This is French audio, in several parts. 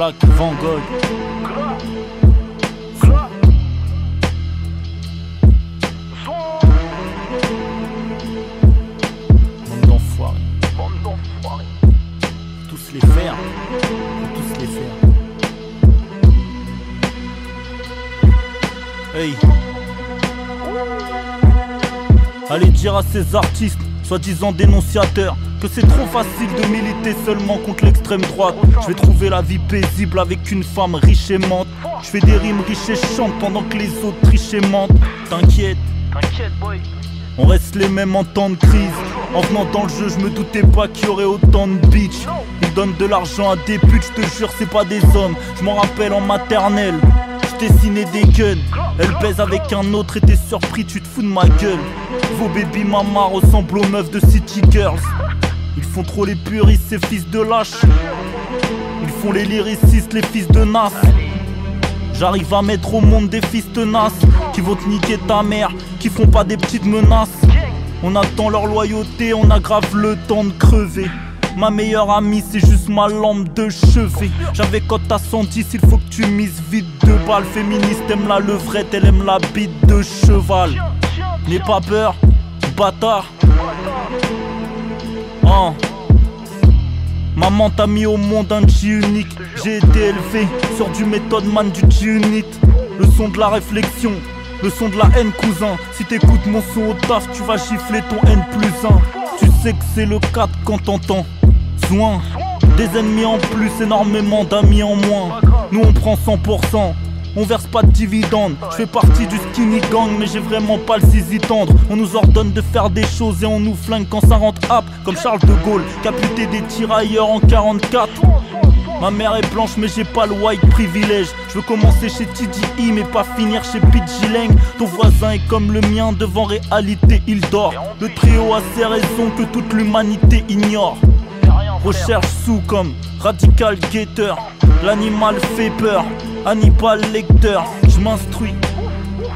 Black Van Gogh. Bande d'enfoirés. Tous les faire. Tous les faire. Hey. Allez dire à ces artistes, soi-disant dénonciateurs, que c'est trop facile de militer seulement contre l'extrême droite. Je vais trouver la vie paisible avec une femme riche et mente. Je fais des rimes riches et chante pendant que les autres trichent et mentent. T'inquiète, T'inquiète, boy. on reste les mêmes en temps de crise. En venant dans le jeu, je me doutais pas qu'il y aurait autant de bitch. Ils donnent de l'argent à des putes, je te jure, c'est pas des hommes. Je m'en rappelle en maternelle. Je dessiné des guns. Elle baise avec un autre et t'es surpris, tu te fous de ma gueule. Vos baby mama ressemblent aux meufs de City Girls. Ils font trop les puristes, ces fils de lâches. Ils font les lyricistes, les fils de Nas. J'arrive à mettre au monde des fils tenaces qui vont te niquer ta mère, qui font pas des petites menaces. On attend leur loyauté, on aggrave le temps de crever. Ma meilleure amie, c'est juste ma lampe de chevet. J'avais quand t'as 110, il faut que tu mises vite deux balles. Féministe aime la levrette, elle aime la bite de cheval. N'aie pas peur, bâtard. Maman t'a mis au monde un G unique. J'ai été élevé sur du méthode man du G unit. Le son de la réflexion, le son de la haine, cousin. Si t'écoutes mon son au taf, tu vas gifler ton N plus 1. Tu sais que c'est le 4 quand t'entends. Soin, des ennemis en plus, énormément d'amis en moins. Nous on prend 100%. On verse pas de dividendes, je fais partie du skinny gang mais j'ai vraiment pas le zizi tendre. On nous ordonne de faire des choses et on nous flingue quand ça rentre hop Comme Charles de Gaulle, qui des tirailleurs en 44 Ma mère est blanche mais j'ai pas le white privilège. Je veux commencer chez TDI mais pas finir chez Pidgey Ton voisin est comme le mien devant réalité il dort. Le trio a ses raisons que toute l'humanité ignore Recherche sous comme radical guetteur. L'animal fait peur, Hannibal lecteur Je m'instruis,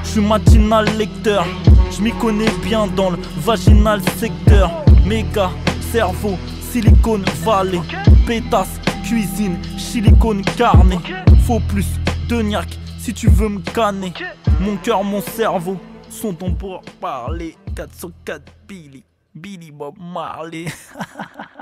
je suis matinal lecteur. Je m'y connais bien dans le vaginal secteur. Méga, cerveau, silicone valley Pétasse, cuisine, silicone carné Faut plus de niaque si tu veux me canner. Mon cœur, mon cerveau sont bons pour parler 404 Billy, Billy Bob Marley